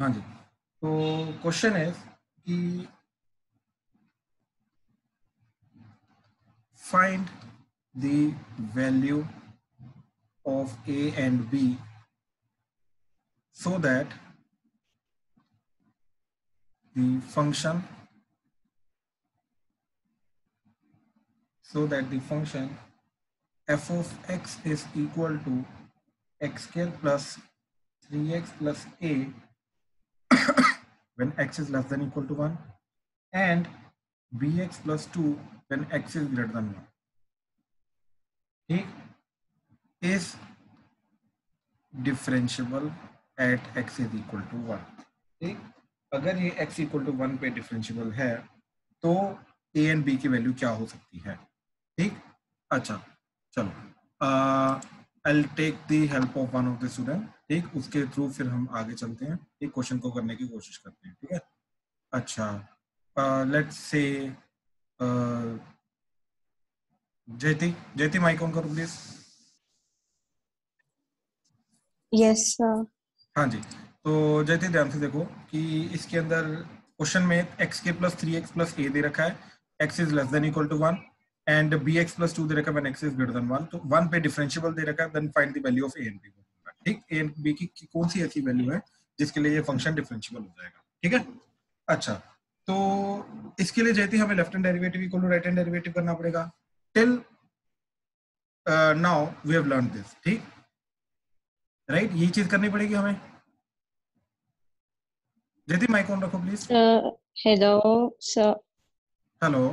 हाँ जी तो क्वेश्चन है कि find the value of a and b so that the function so that the function f of x is equal to x square plus 3x plus a when x is less than equal to 1 and bx plus 2 when x is greater than 1 ठीक is differentiable at x is equal to one ठीक अगर ये x equal to one पे differentiable है तो a and B की value क्या हो सकती है ठीक अच्छा चलो I take the help of one of the student ठीक उसके थ्रू फिर हम आगे चलते हैं। एक क्वेश्चन को करने की कोशिश करते हैं ठीक है? अच्छा let's say Jayati Jayati mike on करो प्लीज़ यस सर हाँ जी तो जयती ध्यान से देखो कि इसके अंदर क्वेश्चन में एक्स के plus three x plus a दे रखा है। X is less than equal to one x plus two दे रखा है x is greater than one तो वन पे डिफरेंशियबल दे रखा है then find the value of a and b ठीक? ए एंड बी की कौन सी ऐसी वैल्यू है जिसके लिए ये फ़ंक्शन डिफरेंशियबल हो जाएगा। ठीक है? अच्छा तो इसके लिए जयती हमें left hand derivative equal to right hand derivative करना पड़ेगा till now we have learn this ठीक? राइट ये चीज़ करनी पड़ेगी हमें। जयदी माइक ऑन रखो please hello sir hello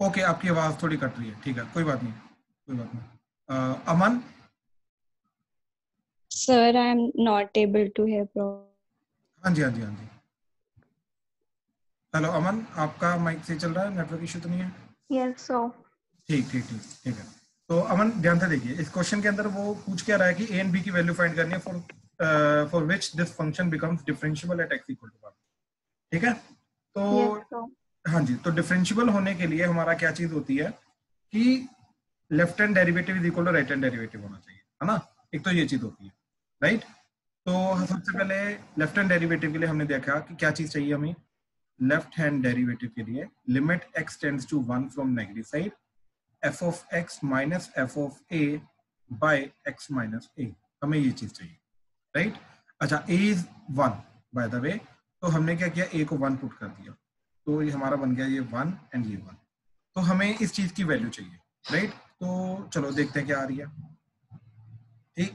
okay आपकी आवाज़ थोड़ी कट रही है। ठीक है कोई बात नहीं कोई बात नहीं। uh, Aman? Sir I am not able to hear हाँ जी हाँ जी हाँ जी। हेलो अमन आपका माइक से चल रहा है? नेटवर्क इशू तो नहीं है? यस सर ठीक ठीक ठीक ठीक है। तो अमन ध्यान से देखिए इस क्वेश्चन के अंदर वो पूछ क्या रहा है कि ए एंड बी की वैल्यू फाइंड करनी है for for which this function becomes differentiable at x equal to 1 ठीक है? तो yes, हाँ जी तो डिफरेंशियबल होने के लिए हमारा क्या चीज़ होती है कि left hand derivative is equal to right hand derivative होना चाहिए, है ना? एक तो ये चीज़ होती है राइट तो सबसे पहले लेफ़्ट हैंड डेरिवेटिव के लिए हमने देखा कि क्या चीज़ चाहिए हमें? लेफ़्ट हैंड डेरिवेटिव के लिए limit x tends to one from negative side f of x minus f of a by x minus a हमें ये चीज़ चाहिए राइट अच्छा a is one by the way तो हमने क्या किया? ए को वन पुट कर दिया। तो ये हमारा बन गया ये वन एंड ये वन। तो हमें इस चीज़ की वैल्यू चाहिए राइट तो चलो देखते हैं क्या आ रही है। ठीक?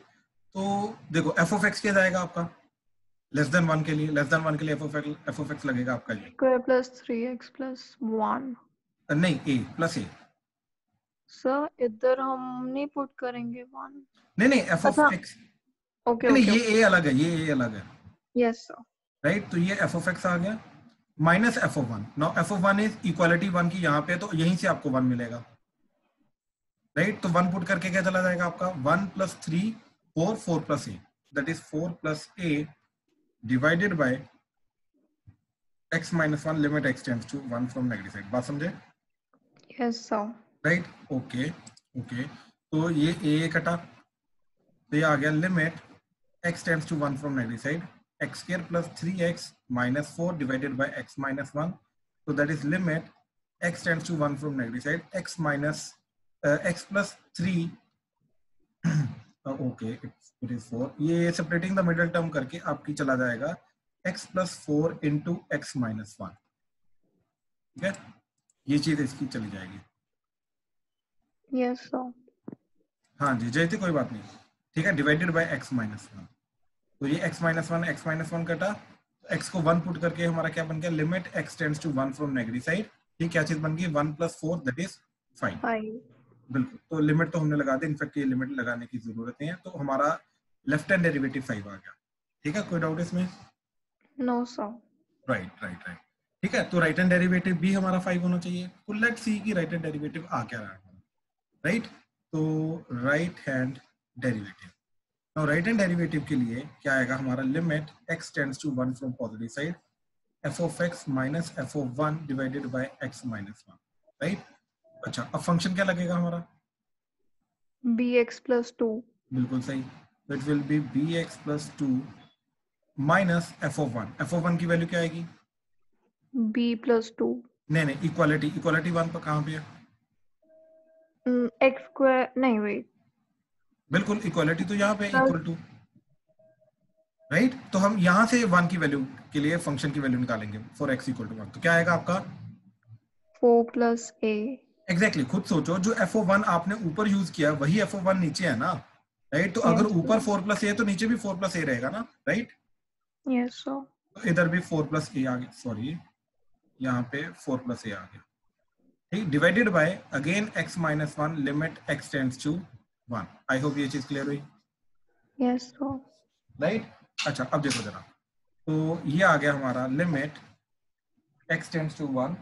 तो देखो एफ़ ऑफ़ एक्स क्या जाएगा आपका? लेस देन वन के लिए लेस देन वन के लिए एफ़ ऑफ़ एक्स लगेगा आपका ये। Plus three x plus one नहीं ए प्लस ए सर इधर हम नहीं पुट करेंगे वन नहीं नहीं एफ़ ऑफ़। एक्स ओके नहीं ओके ये ए अलग है ये ए अलग है। यस सर राइट तो ये एफ़ ऑफ़ एक्स आ गया। Minus f of one. Now f of one is equality one की यहाँ पे तो यहीं से आपको वन मिलेगा। Right right? तो वन पुट करके क्या चला जाएगा आपका? One plus three four four plus a that is four plus a divided by x minus one limit tends to one from negative side बात समझे? Yes sir right okay okay तो ये a कटा। तो ये आ गया limit x tends to 1 from negative side x square plus 3x minus 4 divided by x minus 1 so that is limit x tends to 1 from negative side x minus uh, x plus 3 uh, okay it's, it is 4 ये separating the middle term करके आपकी चला जाएगा x plus 4 into x minus 1 ठीक है ये चीज़ इसकी चली जाएगी यस सर हाँ जी जयती कोई बात नहीं ठीक है divided by x minus one तो ये x minus one x minus one कटा x को वन पुट करके हमारा क्या बन गया? Limit x tends to one from negative side ये क्या चीज़ बन गई? One plus four that is five बिल्कुल। तो लिमिट तो हमने लगा दी। इनफैक्ट ये लिमिट लगाने की ज़रूरत नहीं है। तो हमारा लेफ़्ट हैंड डेरिवेटिव फाइव आ गया। ठीक है? कोई डाउट इसमें? No sir right right right ठीक है? तो राइट हैंड डेरिवेटिव भी हमारा फाइव होना चाहिए। तो लेट सी की राइट हैंड डेरिवेटिव आ क्या रहा है? राइट तो right hand derivative now right hand derivative के लिए क्या आएगा? हमारा limit x tends to 1 from positive side f of x minus f of 1 divided by x minus 1 right अच्छा अब फ़ंक्शन क्या लगेगा हमारा? बी एक्स प्लस टू बिल्कुल सही। It will be bx plus 2 minus f of one f of one की value क्या आएगी? b plus 2 नहीं नहीं इक्वालिटी इक्वालिटी वन पर कहाँ पे है? Mm, x square नहीं wait. बिल्कुल इक्वालिटी तो यहाँ पे इक्वल टू राइट तो हम यहाँ से वन की वैल्यू के लिए फ़ंक्शन की वैल्यू निकालेंगे for x equal to one तो क्या आएगा आपका? 4 plus a एग्जैक्टली खुद सोचो जो एफ़ ओ वन आपने ऊपर यूज़ किया वही एफ़ ओ वन नीचे है ना राइट तो अगर ऊपर फोर प्लस ए तो नीचे भी फोर प्लस ए रहेगा ना राइट yes sir. तो इधर भी फोर प्लस ए आ गया सॉरी यहाँ पे फोर प्लस ए आ गया। ठीक divided by again x minus one limit x tends to one I hope ये चीज़ क्लियर हुई yes sir. राइट अच्छा अब देखो जरा। तो ये आ गया हमारा limit x tends to one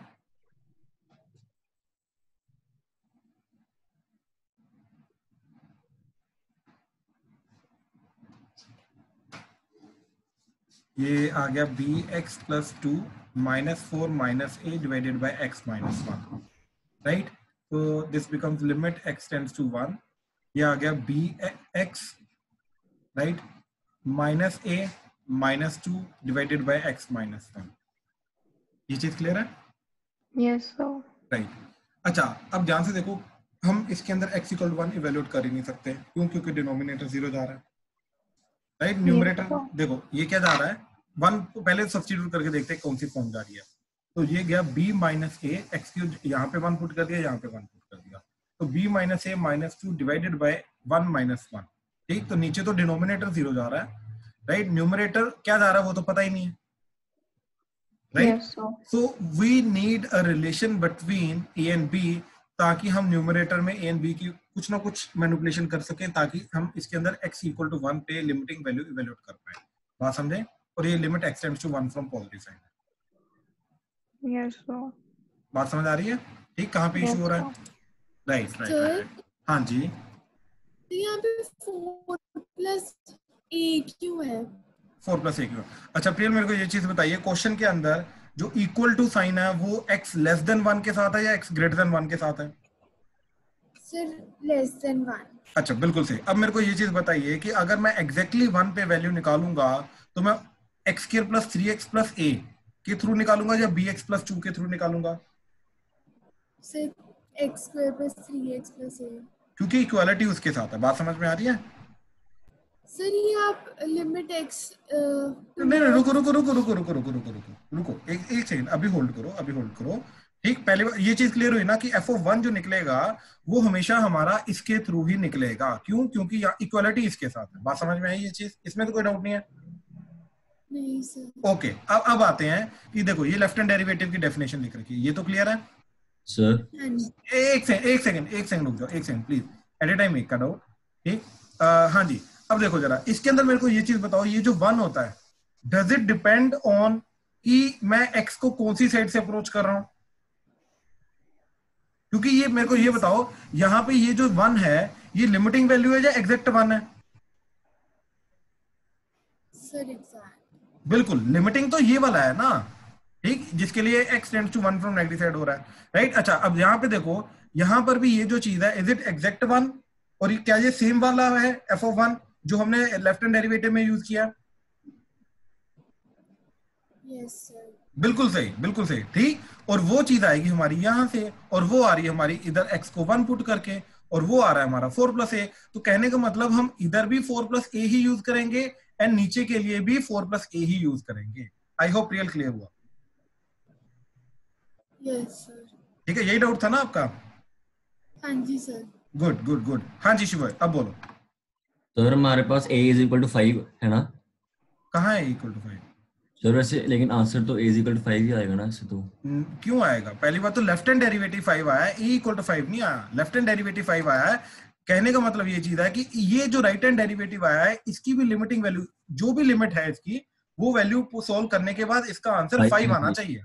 ये आ गया b x plus two minus four minus a divided by x minus one right तो this becomes limit x tends to one ये आ गया b x right minus a minus two divided by x minus one ये चीज़ clear है? Yes sir. Right अच्छा अब ध्यान से देखो हम इसके अंदर एक्स इक्वल वन इवेल्यूट कर ही नहीं सकते। क्यों? क्योंकि डिनोमिनेटर ज़ीरो जा रहा है। Right numerator sir. देखो ये क्या जा रहा है? वन को पहले सब्सटीट्यूट करके देखते हैं कौन सी फॉर्म जा रही है। तो ये गया बी माइनस ए एक्स यहाँ पे वन पुट कर दिया यहाँ पे वन दिया तो b minus a minus two divided by one minus one ठीक? तो नीचे तो डिनोमिनेटर ज़ीरो जा रहा है राइट न्यूमरेटर क्या जा रहा है वो तो पता ही नहीं है right So we need a relation between A and B ताकि हम न्यूमरेटर में ए and बी की कुछ ना कुछ मैनिपुलेशन कर सके ताकि हम इसके अंदर x इक्वल टू वन पे लिमिटिंग वैल्यू इवेल्यूट कर पाए। बात समझे? और ये limit x tends to one from positive side बात समझ आ रही है? ठीक? कहाँ पे इशू हो रहा है? राइट राइट हाँ जी। यहाँ पे फोर प्लस ए क्यों है? फोर प्लस ए क्यू? अच्छा प्रियल मेरे को ये चीज़ बताइए क्वेश्चन के अंदर जो इक्वल टू साइन है वो x लेस देन वन के साथ है या x ग्रेटर देन वन के साथ है? सर लेस देन वन अच्छा बिल्कुल सही। अब मेरे को ये चीज़ बताइए कि अगर मैं एग्जैक्टली exactly वन पे वैल्यू निकालूँगा तो मैं x square plus three x plus a के थ्रू निकालूँगा या बी एक्स प्लस टू के थ्रू निकालूँगा? सर क्योंकि इक्वालिटी उसके साथ है। बात समझ में आ रही है? सर ये आप लिमिट एक्स नहीं नहीं रुको रुको रुको रुको रुको रुको रुको रुको रुको। एक एक सेकंड अभी होल्ड करो अभी होल्ड करो। ठीक पहले ये चीज़ क्लियर हुई ना कि एफ़ वन जो निकलेगा वो हमेशा हमारा इसके थ्रू ही निकलेगा। क्यों? क्योंकि यहाँ इक्वालिटी इसके साथ है। बात समझ में आई ये चीज़? इसमें तो कोई डाउट नहीं है? नहीं सर ओके अब अब आते हैं कि देखो ये लेफ़्ट हैंड डेरिवेटिव की डेफिनेशन लिख रखी है। ये तो क्लियर है? सर एक सेकंड एक सेकंड एक सेकंड रुक जाओ एक second please at a time एक का डाउट ठीक हाँ जी अब देखो जरा इसके अंदर मेरे को ये चीज़ बताओ ये जो वन होता है डज इट डिपेंड ऑन कि मैं एक्स को कौन सी साइड से अप्रोच कर रहा हूँ? क्योंकि ये मेरे को ये बताओ यहाँ पे ये जो वन है ये लिमिटिंग वैल्यू है या एग्जैक्ट वन है? सर एग्जैक्ट बिल्कुल लिमिटिंग तो ये वाला है ना। ठीक? जिसके लिए x tends to one from negative side हो रहा है। राइट अच्छा अब यहाँ पे देखो यहाँ पर भी ये जो चीज़ है इज़ इट एग्जैक्ट वन और क्या ये सेम वाला है एफ़ ऑफ़ वन जो हमने लेफ़्ट हैंड डेरिवेटिव में यूज़ किया? सर बिल्कुल सही बिल्कुल सही। ठीक? और वो चीज़ आएगी हमारी यहाँ से और वो आ रही है हमारी इधर एक्स को वन पुट करके और वो आ रहा है हमारा फोर प्लस ए तो कहने का मतलब हम इधर भी फोर प्लस ए ही यूज़ करेंगे एंड नीचे के लिए भी फोर प्लस ए ही यूज़ करेंगे। आई होप रियल क्लियर हुआ। यस सर ठीक है यही डाउट था ना आपका? हाँ जी सर गुड गुड गुड हाँ जी शिव अब बोलो। सर हमारे पास a is equal to five है ना? कहाँ है इक्वल टू फाइव सर वैसे लेकिन आंसर तो a is equal to five ही आएगा ना इससे तो। क्यों आएगा? पहली बात तो लेफ़्ट हैंड डेरिवेटिव फाइव आया है इक्वल टू फाइव नहीं आया। लेफ़्ट हैंड डेरिवेटिव फाइव आया है। कहने का मतलब ये चीज़ है कि ये जो राइट हैंड डेरिवेटिव आया है इसकी भी लिमिटिंग वैल्यू जो भी लिमिट है इसकी वो वैल्यू को सोल्व करने के बाद इसका आंसर फाइव आना चाहिए।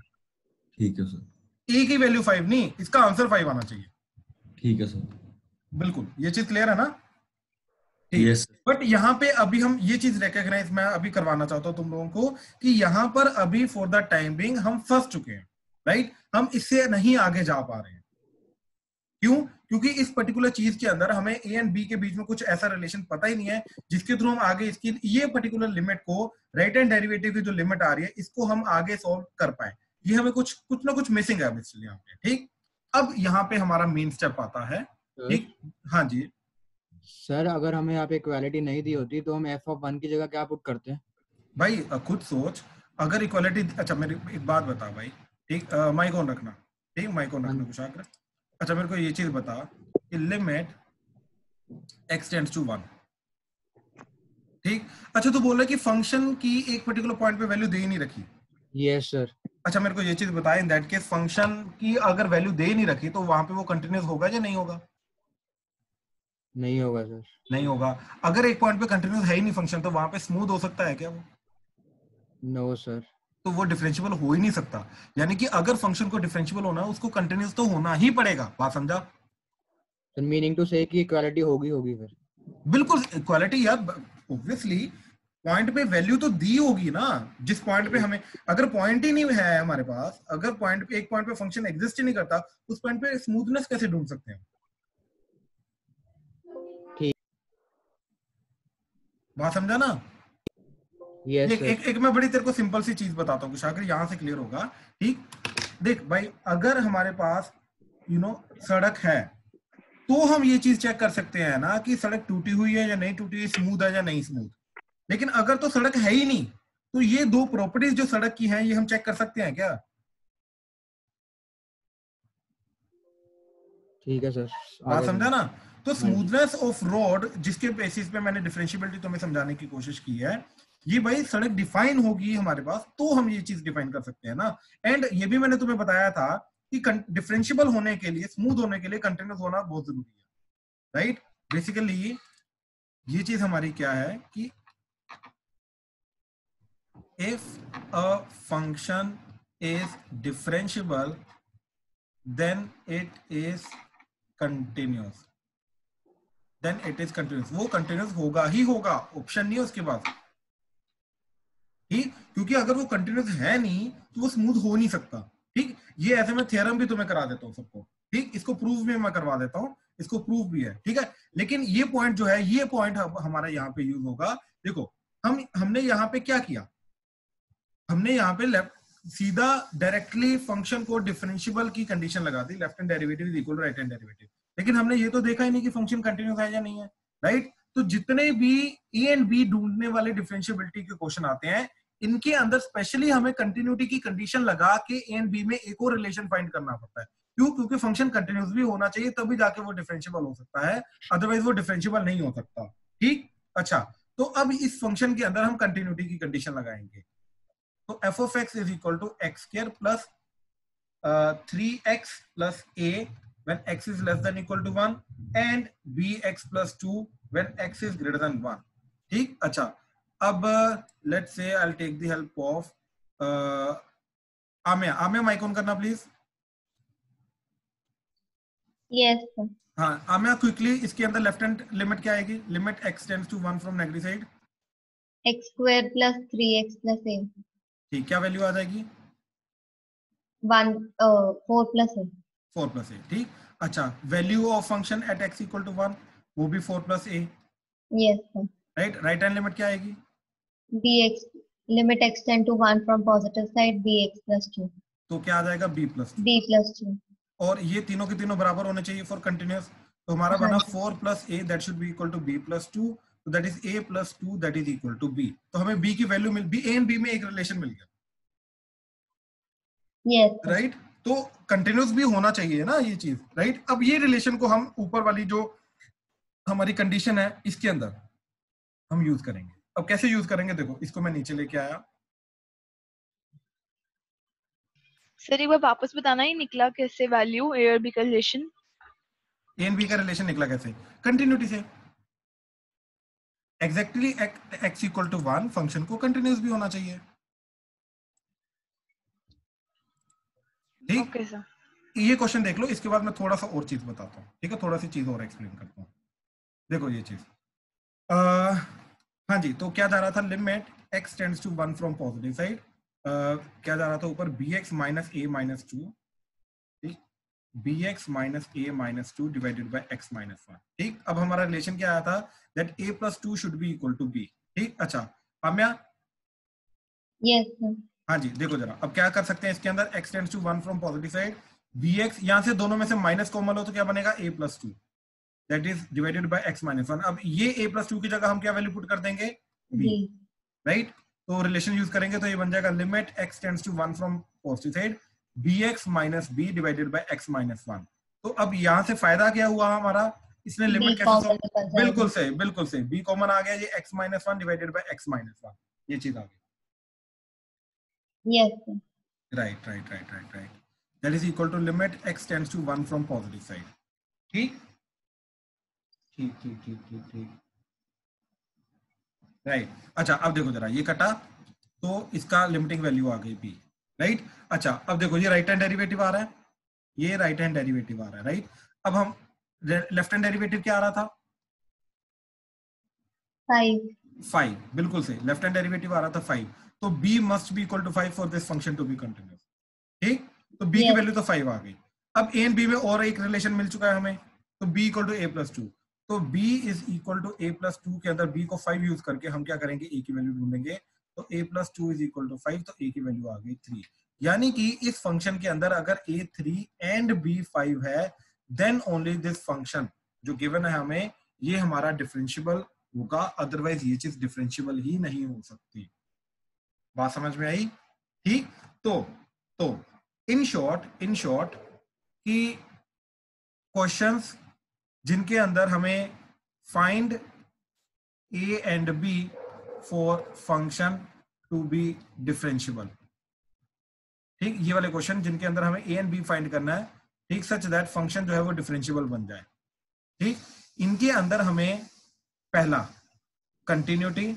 ठीक है सर ए की वैल्यू फाइव नहीं इसका आंसर फाइव आना चाहिए। ठीक है सर। बिल्कुल ये चीज़ क्लियर है ना? यस बट यहाँ पे अभी हम ये चीज़ रिकॉग्नाइज मैं अभी करवाना चाहता हूँ तुम लोगों को कि यहाँ पर अभी फॉर द टाइम बिंग हम फंस चुके हैं राइट हम इससे नहीं आगे जा पा रहे हैं। क्यों? क्योंकि इस पर्टिकुलर चीज़ के अंदर हमें ए एंड बी के बीच में कुछ ऐसा रिलेशन पता ही नहीं है जिसके थ्रू हम आगे इसकी ये पर्टिकुलर लिमिट को राइट एंड डेरिवेटिव की जो लिमिट आ रही है इसको हम आगे सॉल्व कर पाए। ये हमें कुछ कुछ ना कुछ मिसिंग है इसलिए यहाँ पे ठीक? अब यहाँ पे हमारा मेन स्टेप आता है ठीक? हाँ जी। सर अगर हमें यहाँ पे इक्वालिटी नहीं दी होती तो हम एफ़ ऑफ़ वन की जगह क्या पुट करते हैं? भाई खुद सोच। अगर इक्वालिटी अच्छा मेरी एक बात बता भाई ठीक? माइक ऑन रखना ठीक? माइक ऑन रखना हाँ। कुशाग्र। अच्छा मेरे को ये चीज़ बता कि limit x tends to one ठीक? अच्छा तू बोल रहा है कि फ़ंक्शन की एक पर्टिकुलर पॉइंट पे वैल्यू दे ही नहीं रखी। यस सर अच्छा मेरे को ये चीज़ बता इन दैट केस फ़ंक्शन की अगर वैल्यू दे नहीं रखी तो वहाँ पे वो कंटिन्यूस होगा या नहीं होगा? नहीं होगा सर। नहीं होगा। अगर एक पॉइंट पे कंटिन्यूस है ही नहीं फ़ंक्शन तो वहाँ पे स्मूथ हो सकता है क्या वो? नो no, सर तो वो डिफरेंशियबल हो ही नहीं सकता। यानी कि अगर फ़ंक्शन को डिफरेंशियबल होना है उसको कंटिन्यूस तो होना ही पड़ेगा। बात समझा? सर मीनिंग टू से कि इक्वालिटी होगी होगी फिर। बिल्कुल इक्वालिटी यार ऑब्वियसली पॉइंट पे वैल्यू तो दी होगी ना जिस पॉइंट पे हमें अगर पॉइंट ही नहीं है हमारे पास अगर पॉइंट पे एक पॉइंट पे फ़ंक्शन एग्जिस्ट ही नहीं करता उस पॉइंट पे स्मूथनेस कैसे ढूंढ सकते हैं? बात समझा ना? यस एक, एक एक मैं बड़ी तेरे को सिंपल सी चीज़ बताता हूँ कुशागर यहाँ से क्लियर होगा ठीक? देख भाई अगर हमारे पास यू नो सड़क है तो हम ये चीज़ चेक कर सकते हैं ना कि सड़क टूटी हुई है या नहीं टूटी हुई स्मूथ है या नहीं स्मूथ लेकिन अगर तो सड़क है ही नहीं तो ये दो प्रॉपर्टीज़ जो सड़क की हैं ये हम चेक कर सकते हैं क्या? ठीक है सर। बात समझा ना? तो स्मूथनेस ऑफ़ रोड जिसके बेसिस पे मैंने डिफरेंशियबिलिटी तुम्हें समझाने की कोशिश की है ये भाई सड़क डिफाइन होगी हमारे पास तो हम ये चीज़ डिफाइन कर सकते हैं ना? एंड ये भी मैंने तुम्हें बताया था कि डिफरेंशियबल होने के लिए स्मूथ होने के लिए कंटिन्यूस होना बहुत ज़रूरी है राइट right? बेसिकली ये चीज़ हमारी क्या है कि if a function is differentiable then it is continuous then it is continuous वो कंटिन्यूस होगा ही होगा ऑप्शन नहीं है उसके पास। ठीक क्योंकि अगर वो कंटिन्यूस है नहीं तो वो स्मूथ हो नहीं सकता। ठीक? ये ऐसे मैं थ्योरम भी तुम्हें करा देता हूँ सबको। ठीक? इसको प्रूफ भी मैं करवा देता हूँ। इसको प्रूफ भी है। ठीक है? लेकिन ये पॉइंट जो है, ये पॉइंट हमारा यहाँ पे यूज़ होगा। देखो, हम, हमने यहाँ पे क्या किया? हमने यहाँ पे लेफ़्ट सीधा डायरेक्टली फ़ंक्शन को डिफरेंशियबल की कंडीशन लगा दी left hand derivative is equal right hand derivative लेकिन हमने ये तो देखा ही नहीं कि फ़ंक्शन कंटिन्यूस है या नहीं है राइट तो जितने भी ए एंड बी ढूँढने वाले डिफरेंशियबिलिटी के क्वेश्चन आते हैं, इनके अंदर स्पेशली हमें कंटिन्यूटी की कंडीशन लगा के ए एंड बी में एक और रिलेशन फाइंड करना पड़ता है। क्यों? क्योंकि फ़ंक्शन कंटिन्यूस भी होना चाहिए, तभी जाके वो डिफरेंशियबल हो सकता है अदरवाइज़ वो डिफरेंशियबल नहीं हो सकता। ठीक? अच्छा तो अब इस फ़ंक्शन के अंदर हम कंटिन्यूटी की कंडीशन लगाएँगे। तो f of x is equal to x square plus three x plus a when x is less than equal to 1 and bx plus 2 when x is greater than 1 ठीक? अच्छा। अब let say I take the help of Amiya Amiya mike on करना please Yes, हाँ आमिया quickly इसके अंदर left hand limit क्या आएगी? Limit x tends to 1 from negative side X square plus 3x plus a. ठीक क्या वैल्यू आ जाएगी? 1, 4 plus a. 4 प्लस ए ठीक? अच्छा value of function at x equal to 1 वो भी 4 plus a right right hand limit क्या आएगी? Bx limit x tend to 1 from positive side bx plus 2 तो क्या आ जाएगा? B प्लस b plus 2 और ये तीनों के तीनों बराबर होने चाहिए फॉर कंटिन्यूस तो हमारा हाँ बना। Four plus a that should be equal to b plus two तो that is a plus two that is equal to b तो हमें बी की वैल्यू मिल बी ए एंड बी में एक रिलेशन मिल गया। Right yes. राइट तो कंटिन्यूस भी होना चाहिए ना ये चीज़ राइट right? अब ये रिलेशन को हम ऊपर वाली जो हमारी कंडीशन है इसके अंदर हम यूज़ करेंगे। अब कैसे यूज़ करेंगे देखो इसको मैं नीचे लेके आया। सर एक बार वापस बताना ही निकला कैसे वैल्यू ए और बी का रिलेशन ए एंड बी का रिलेशन निकला कैसे? कंटिन्यूटी से। Exactly x equal to one function को कंटिन्यूस भी होना चाहिए। ठीक? सर ये क्वेश्चन देख लो इसके बाद मैं थोड़ा सा और चीज़ बताता हूँ। ठीक है? थोड़ा सी चीज़ और एक्सप्लेन करता हूँ। देखो ये चीज़। हाँ जी तो क्या जा रहा था? Limit x tends to one from positive side क्या जा रहा था ऊपर? B x minus a minus two b x minus a minus two divided by x minus one ठीक? अब हमारा रिलेशन क्या आया था? That a plus two should be equal to b ठीक? अच्छा। काम्या Yes, हाँ जी देखो जरा। अब क्या कर सकते हैं इसके अंदर? x tends to one from positive side bx यहाँ से दोनों में से माइनस कॉमन हो तो क्या बनेगा? a plus two that is divided by x minus one अब ये a प्लस टू की जगह हम क्या वैल्यू पुट कर देंगे? b. B. राइट तो रिलेशन यूज़ करेंगे तो ये बन जाएगा limit x tends to one from positive side bx minus b divided by x minus one तो अब यहाँ से फ़ायदा क्या हुआ हमारा? इसने लिमिट कैसे जाएगी. बिल्कुल सही बिल्कुल सही। बी कॉमन आ गया ये x minus one divided by x minus one ये चीज़ आ गई। Right right right right right. That is equal to limit x tends to 1 from positive side. ठीक? ठीक ठीक ठीक ठीक ठीक। राइट अच्छा अब देखो जरा ये कटा तो इसका लिमिटिंग वैल्यू आ गई b राइट? अच्छा अब देखो ये राइट हैंड डेरिवेटिव आ रहा है। ये राइट हैंड डेरिवेटिव आ रहा है राइट अब हम लेफ़्ट हैंड डेरिवेटिव क्या आ रहा था. फाइव बिल्कुल सही। लेफ़्ट हैंड डेरिवेटिव आ रहा था फाइव तो b must be equal to five for this function to be continuous ठीक? तो b की वैल्यू तो फाइव आ गई। अब a एंड b में और एक रिलेशन मिल चुका है हमें। तो b equal to a plus two तो b is equal to a plus two के अंदर b को फाइव यूज़ करके हम क्या करेंगे? A की वैल्यू ढूंढेंगे। तो a plus two is equal to five तो a की वैल्यू आ गई थ्री यानी कि इस फ़ंक्शन के अंदर अगर a three and b five है देन ओनली दिस फ़ंक्शन जो गिवन है हमें, ये हमारा डिफरेंशियबल होगा. अदरवाइज़ ये चीज़ डिफरेंशियबल ही नहीं हो सकती. बात समझ में आई? ठीक? तो तो इन शॉर्ट इन शॉर्ट कि क्वेश्चंस जिनके अंदर हमें find a and b for function to be differentiable ठीक, ये वाले क्वेश्चन जिनके अंदर हमें ए एंड बी फाइंड करना है, ठीक सच दैट फ़ंक्शन जो है वो डिफरेंशियबल बन जाए। ठीक, इनके अंदर हमें पहला कंटिन्यूटी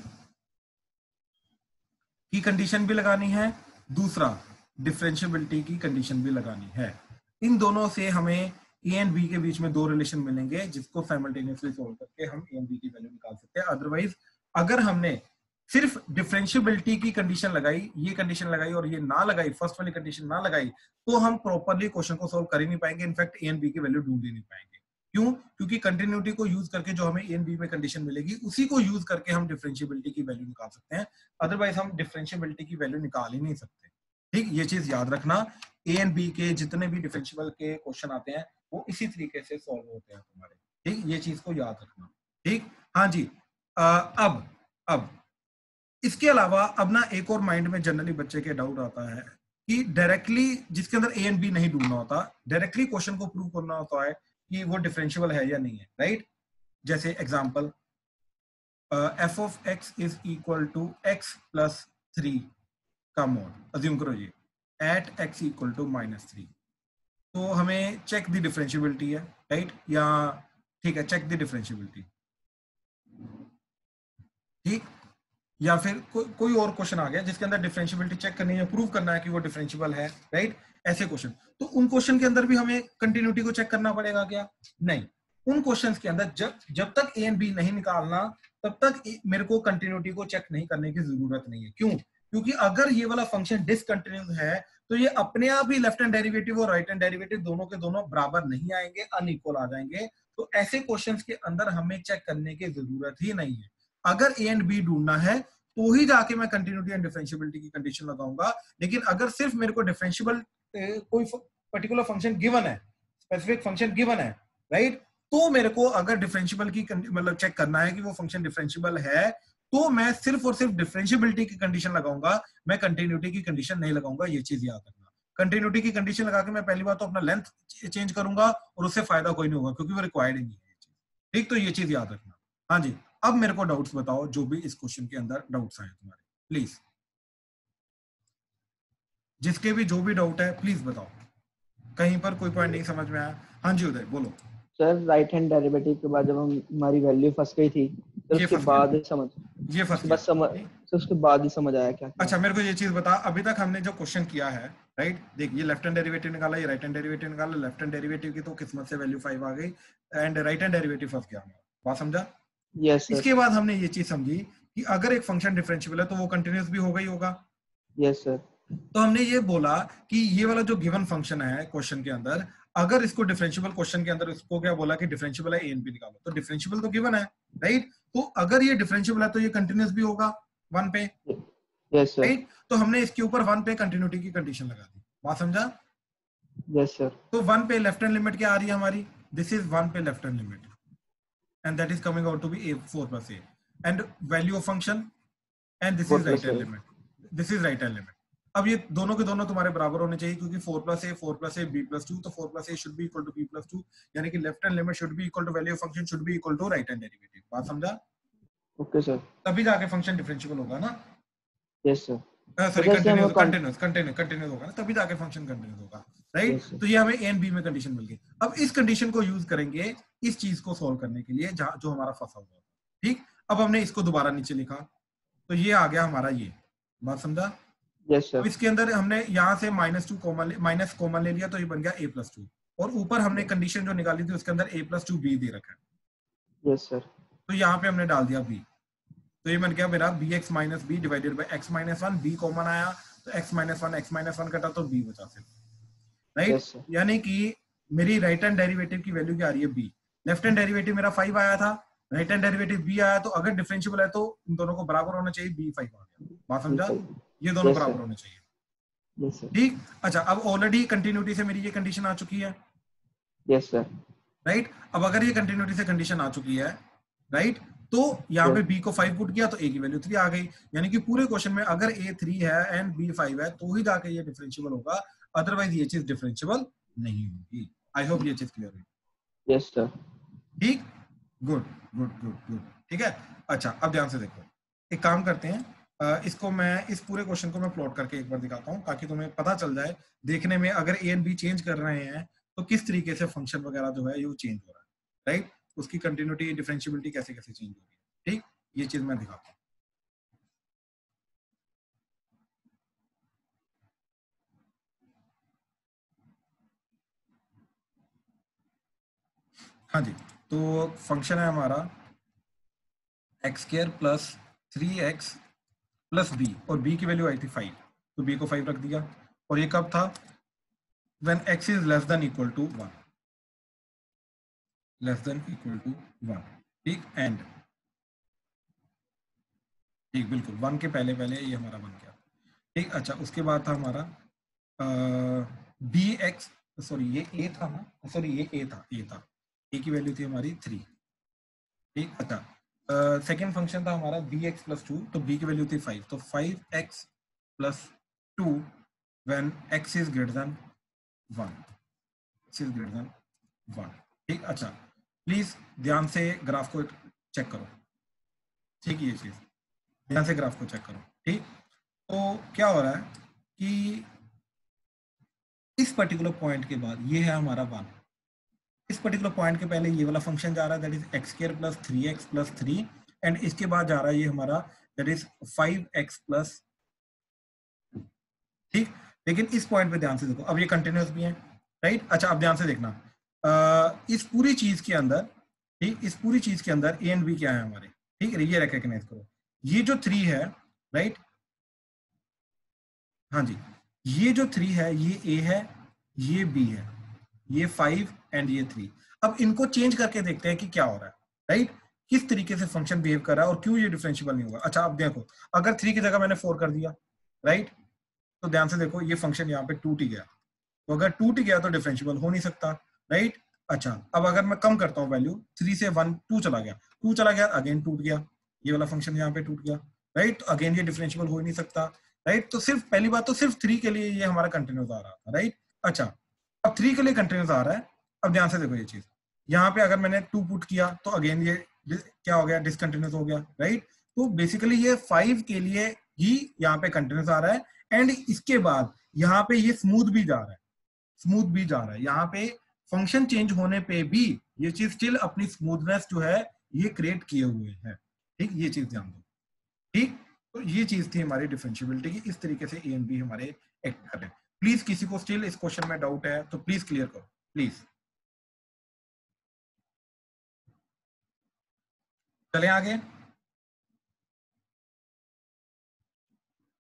की कंडीशन भी लगानी है, दूसरा डिफरेंशियबिलिटी की कंडीशन भी लगानी है। इन दोनों से हमें ए एंड बी के बीच में दो रिलेशन मिलेंगे, जिसको साइमल्टेनियसली सोल्व करके हम ए एंड बी की वैल्यू निकाल सकते हैं। अदरवाइज़ अगर हमने सिर्फ़ डिफ्रेंशियबिलिटी की कंडीशन लगाई ये कंडीशन लगाई और ये ना लगाई फ़र्स्ट वाली कंडीशन ना लगाई तो हम प्रॉपरली क्वेश्चन को सोल्व कर ही नहीं पाएँगे। In fact a and b की वैल्यू ढूंढ ही नहीं पाएँगे। क्यों? क्योंकि कंटिन्यूटी को यूज़ करके जो हमें ए एंड बी में कंडीशन मिलेगी उसी को यूज़ करके हम डिफ्रेंशियबिलिटी की वैल्यू निकाल सकते हैं। अदरवाइज़ हम डिफ्रेंशियबिलिटी की वैल्यू निकाल ही नहीं सकते। ठीक? ये चीज़ याद रखना। ए एंड बी के जितने भी डिफरेंशियबल के क्वेश्चन आते हैं वो इसी तरीके से सॉल्व होते हैं तुम्हारे ठीक? ये चीज़ को याद रखना। ठीक? हाँ जी। अ, अब अब। इसके अलावा अब ना एक और माइंड में जनरली बच्चे के डाउट आता है कि डायरेक्टली जिसके अंदर ए एंड बी नहीं ढूंढना होता डायरेक्टली क्वेश्चन को प्रूव करना होता है कि वो डिफरेंशियबल है या नहीं है राइट जैसे example f of x is equal to x plus three का मोड अज्यूम करो ये at x equal to minus three तो हमें चेक द डिफरेंशियबिलिटी है राइट या ठीक है चेक द डिफरेंशियबिलिटी ठीक? या फिर को, कोई और क्वेश्चन आ गया जिसके अंदर डिफरेंशियबिलिटी चेक करनी है प्रूव करना है कि वो डिफरेंशियबल है राइट ऐसे क्वेश्चन तो उन क्वेश्चन के अंदर भी हमें कंटिन्यूटी को चेक करना पड़ेगा क्या? नहीं. उन क्वेश्चंस के अंदर जब जब तक ए एंड बी नहीं निकालना तब तक मेरे को कंटिन्यूटी को चेक नहीं करने की ज़रूरत नहीं है. क्यों? क्योंकि अगर ये वाला फ़ंक्शन डिसकंटिन्यूस है तो ये अपने आप ही लेफ़्ट हैंड डेरिवेटिव और राइट हैंड डेरिवेटिव दोनों के दोनों बराबर नहीं आएँगे अनइक्वल आ जाएँगे. तो ऐसे क्वेश्चंस के अंदर हमें चेक करने की ज़रूरत ही नहीं है. अगर ए एंड बी ढूंढना है तो ही जाके मैं कंटिन्यूटी एंड डिफरेंशियबिलिटी की कंडीशन लगाऊँगा। लेकिन अगर सिर्फ़ मेरे को डिफरेंशियबल कोई पर्टिकुलर फ़ंक्शन गिवन है स्पेसिफिक फ़ंक्शन गिवन है राइट तो मेरे को अगर डिफरेंशियबल की मतलब चेक करना है कि वो फ़ंक्शन डिफरेंशियबल है तो मैं सिर्फ़ और सिर्फ़ डिफरेंशियबिलिटी की कंडीशन लगाऊँगा। मैं कंटिन्यूटी की कंडीशन नहीं लगाऊँगा, ये चीज़ याद रखना। कंटिन्यूटी की कंडीशन लगा के मैं पहली बार तो अपना लेंथ चेंज करूँगा और उससे फ़ायदा कोई नहीं होगा, क्योंकि वो रिक्वायर्ड ही नहीं है ठीक? तो ये चीज़ याद रखना। हाँ जी। अब मेरे को डाउट्स बताओ जो भी इस क्वेश्चन के अंदर डाउट्स आए तुम्हारे। प्लीज़ जिसके भी जो भी डाउट है प्लीज़ बताओ। कहीं पर कोई पॉइंट नहीं समझ में आया। हाँ जी उदय बोलो। सर राइट हैंड डेरिवेटिव के बाद जब हम हमारी वैल्यू फंस गई थी तो उसके बाद ही समझ ये फ़र्स्ट बस समझ तो उसके बाद ही समझ आया क्या अच्छा मेरे को ये चीज़ बता। अभी तक हमने जो क्वेश्चन किया है राइट देख ये लेफ़्ट हैंड डेरिवेटिव निकाला ये राइट हैंड डेरिवेटिव निकाला। लेफ़्ट हैंड डेरिवेटिव की तो किस्मत से वैल्यू फाइव आ गई। एंड राइट हैंड डेरिवेटिव फंस गया। बात समझा? सर इसके बाद हमने ये चीज़ समझी कि अगर एक फ़ंक्शन डिफरेंशियबल है तो वो कंटिन्यूस भी होगा ही होगा। यस सर तो हमने ये बोला कि ये वाला जो गिवन फ़ंक्शन है क्वेश्चन के अंदर अगर इसको डिफरेंशियबल क्वेश्चन के अंदर इसको क्या बोला कि डिफरेंशियबल है ए एंड बी निकालो तो डिफरेंशियबल तो गिवन है राइट तो अगर ये डिफरेंशियबल है तो ये कंटिन्यूस भी होगा वन पे। यस सर राइट तो हमने इसके ऊपर वन पे कंटिन्यूटी की कंडीशन लगा दी। बात समझा? यस सर तो वन पे लेफ़्ट हैंड लिमिट क्या आ रही है हमारी? दिस इज़ वन पे left hand limit and that is coming out to be a four plus a and value of function and this Four is right plus hand A. Limit this is right hand limit अब ये दोनों के दोनों तुम्हारे बराबर होने चाहिए क्योंकि four plus a four plus a b plus two तो four plus a should be equal to b plus two यानी कि left hand limit should be equal to value of function should be equal to right hand derivative बात समझा? Okay sir तभी जाके function differentiable होगा ना? Yes sir sorry जैसे हम कंटिन्यूस कंटिन्यूस कंटिन्यूस कंटिन्यूस होगा ना तभी जाके फ़ंक्शन कंटिन्यूस होगा राइट तो ये हमें ए एंड बी में कंडीशन मिल गई। अब इस कंडीशन को यूज़ करेंगे इस चीज़ को सॉल्व करने के लिए जो हमारा फंसा हुआ ठीक? अब हमने इसको दोबारा नीचे लिखा तो ये आ गया हमारा ये बात समझा? अब इसके अंदर हमने यहाँ से minus two common minus common ले लिया तो ये बन गया ए प्लस टू और ऊपर हमने कंडीशन जो निकाली थी उसके अंदर ए प्लस टू बी दे रखा है। तो यहाँ पे हमने डाल दिया बी तो ये बन गया मेरा b x minus b divided by x minus one b common आया तो x minus one x minus one कटा तो बी बचा सिर्फ़ राइट यानी कि मेरी राइट हैंड डेरिवेटिव की वैल्यू क्या आ रही है बी लेफ़्ट हैंड डेरिवेटिव मेरा फाइव आया था राइट हैंड डेरिवेटिव बी आया तो अगर डिफरेंशियबल है तो इन दोनों को बराबर होना चाहिए बी फाइव आ गया। बात समझा? ये दोनों बराबर होने चाहिए। ठीक? अच्छा अब ऑलरेडी कंटिन्यूटी से मेरी ये कंडीशन आ चुकी है। यस सर राइट अब अगर ये कंटिन्यूटी से कंडीशन आ चुकी है राइट तो यहाँ पे बी को फाइव पुट किया तो ए की वैल्यू थ्री आ गई। यानी कि पूरे क्वेश्चन में अगर ए थ्री है एंड बी फाइव है तो ही जाके ये डिफरेंशियबल होगा। अदरवाइज़ ये चीज़ डिफरेंशियबल नहीं होगी। आई होप ये चीज़ क्लियर हुई। यस सर ठीक? गुड गुड गुड गुड ठीक है? अच्छा अब ध्यान से देखो। एक काम करते हैं। इसको मैं इस पूरे क्वेश्चन को मैं प्लॉट करके एक बार दिखाता हूँ ताकि तुम्हें पता चल जाए देखने में अगर ए एंड बी चेंज कर रहे हैं तो किस तरीके से फ़ंक्शन वगैरह जो है ये चेंज हो रहा है। राइट उसकी कंटिन्यूटी डिफ्रेंशियबिलिटी कैसे कैसे चेंज हो रही है ठीक? ये चीज़ मैं दिखाता हूँ। हाँ जी तो फ़ंक्शन है हमारा x square plus three x plus b और बी की वैल्यू आई थी फाइव तो बी को फाइव रख दिया। और ये कब था? When x is less than equal to 1 less than equal to 1 ठीक? एंड ठीक, बिल्कुल। वन के पहले पहले ये हमारा बन गया। ठीक? अच्छा उसके बाद था हमारा बी एक्स सॉरी ये ए था ना? सॉरी ये ए था ए था। ए की वैल्यू थी हमारी थ्री ठीक? अच्छा सेकेंड फ़ंक्शन था हमारा बी एक्स प्लस टू तो बी की वैल्यू थी फाइव तो five x plus two when x is greater than one x is greater than one ठीक? अच्छा प्लीज़ ध्यान से ग्राफ को चेक करो। ठीक ये चीज़। ध्यान से ग्राफ को चेक करो, ठीक? तो क्या हो रहा है कि इस पर्टिकुलर पॉइंट के बाद, ये है हमारा वन इस पर्टिकुलर पॉइंट के पहले ये वाला फ़ंक्शन जा रहा है that is x square plus three x plus three and इसके बाद जा रहा है ये हमारा that is five x plus ठीक? लेकिन इस पॉइंट पे ध्यान से देखो, अब ये कंटिन्यूस भी है राइट अच्छा अब ध्यान से देखना। इस पूरी चीज़ के अंदर, ठीक, इस पूरी चीज़ के अंदर ए एंड बी क्या है हमारे? ठीक है ये रिकग्नाइज करो। ये जो थ्री है राइट हाँ जी, ये जो थ्री है, ये ए है, ये बी है, ये फाइव एंड ये थ्री अब इनको चेंज करके देखते हैं कि क्या हो रहा है राइट किस तरीके से फ़ंक्शन बिहेव कर रहा है और क्यों ये डिफरेंशियबल नहीं होगा अच्छा आप देखो, अगर थ्री की जगह मैंने फोर कर दिया राइट तो ध्यान से देखो, ये फ़ंक्शन यहाँ पे टूट ही गया। तो अगर टूट ही गया तो डिफरेंशियबल हो नहीं सकता। राइट अच्छा अब अगर मैं कम करता हूँ वैल्यू थ्री से वन टू चला गया। टू चला गया अगेन टूट गया। ये वाला फ़ंक्शन यहाँ पे टूट गया। राइट तो अगेन ये डिफरेंशियबल हो ही नहीं सकता। राइट तो सिर्फ़, पहली बात तो सिर्फ़ थ्री के लिए ये हमारा कंटिन्यूस आ रहा था। राइट अच्छा अब थ्री के लिए कंटिन्यूस आ रहा है। अब ध्यान से देखो ये चीज़। यहाँ पे अगर मैंने टू पुट किया तो अगेन ये क्या हो गया? डिसकंटिन्यूस हो गया। राइट तो बेसिकली ये फाइव के लिए ही यहाँ पे कंटिन्यूस आ रहा है। एंड इसके बाद यहाँ पे ये स्मूथ भी जा रहा है। स्मूथ भी जा रहा है। यहाँ पे फ़ंक्शन चेंज होने पे भी ये चीज़ स्टिल अपनी स्मूथनेस जो है ये क्रिएट किए हुए है। ठीक? ये चीज़ ध्यान दो। ठीक? तो ये चीज़ थी हमारी डिफरेंशियबिलिटी की। इस तरीके से ए एंड बी हमारे एक्ट कर रहे हैं। प्लीज़ किसी को स्टिल इस क्वेश्चन में डाउट है तो प्लीज़ क्लियर करो। प्लीज़ चले आगे।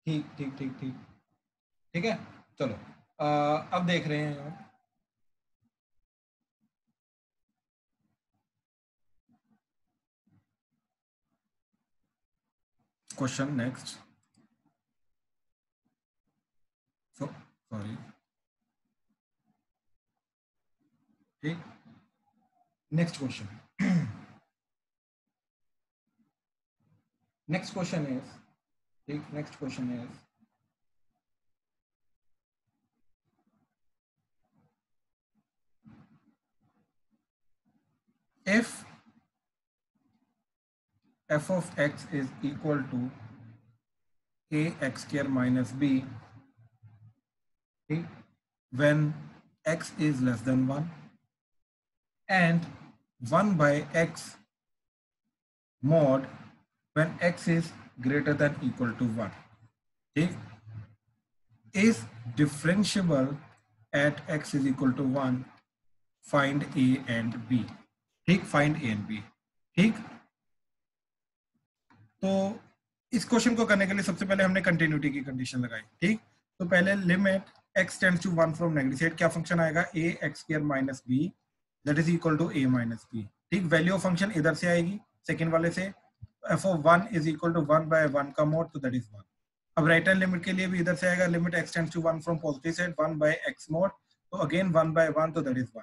ठीक ठीक ठीक ठीक। ठीक है? चलो। अ, अब देख रहे हैं question next. So sorry. Okay. Next question. Next question is okay, next question is if f of x is equal to a x square minus b okay, when x is less than 1 and 1 by x mod when x is greater than equal to 1 okay, is differentiable at x is equal to 1 find a and b ठीक find A and b ठीक तो इस question को करने के लिए सबसे पहले हमने कंटिन्यूटी की कंडीशन लगाई, ठीक? तो पहले limit x tends to 1 from negative side क्या फ़ंक्शन आएगा? A, x square minus b that is equal to a minus b, ठीक? वैल्यू ऑफ़ फ़ंक्शन इधर से आएगी सेकंड वाले से। F of 1 is equal to 1 by 1 का मोड तो दैट इज़ 1 अब राइट हैंड लिमिट के लिए भी इधर से आएगा limit x tends to 1 from positive side 1 by x mod तो अगेन 1 बाय 1 तो दैट इज़ 1